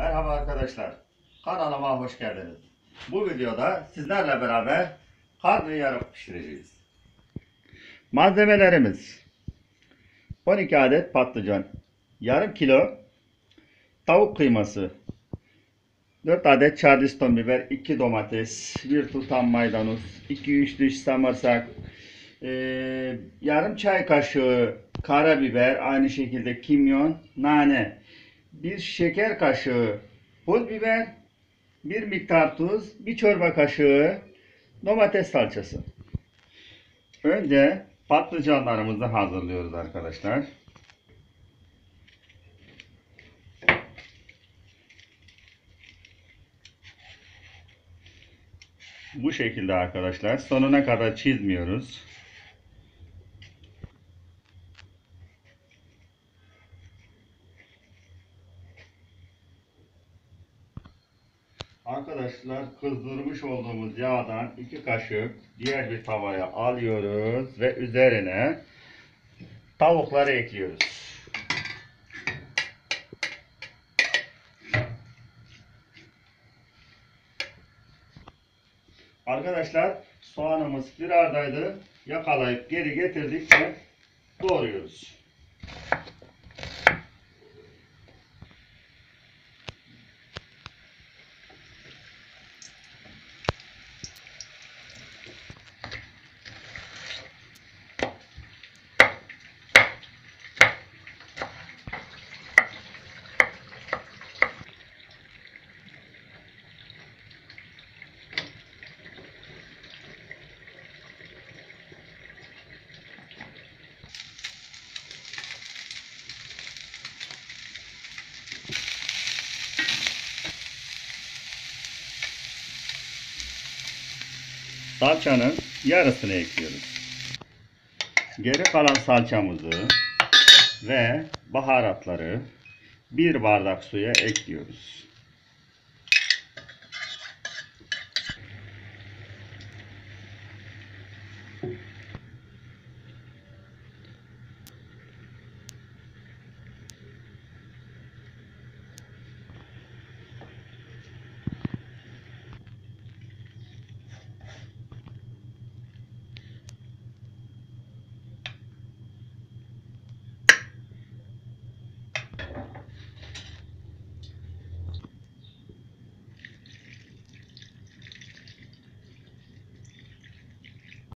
Merhaba arkadaşlar. Kanalıma hoş geldiniz. Bu videoda sizlerle beraber karnıyarık pişireceğiz. Malzemelerimiz 12 adet patlıcan, yarım kilo tavuk kıyması, 4 adet charleston biber, 2 domates, 1 tutam maydanoz, 2-3 diş sarımsak, ee, yarım çay kaşığı karabiber, aynı şekilde kimyon, nane, bir şeker kaşığı pul biber, bir miktar tuz, bir çorba kaşığı domates salçası. Önce patlıcanlarımızı hazırlıyoruz arkadaşlar. Bu şekilde arkadaşlar. Sonuna kadar çizmiyoruz. Arkadaşlar kızdırmış olduğumuz yağdan iki kaşık diğer bir tavaya alıyoruz ve üzerine tavukları ekliyoruz. Arkadaşlar soğanımız bir ardaydı. Yakalayıp geri getirdik ve doğruyoruz. Salçanın yarısını ekliyoruz. Geri kalan salçamızı ve baharatları bir bardak suya ekliyoruz.